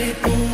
You.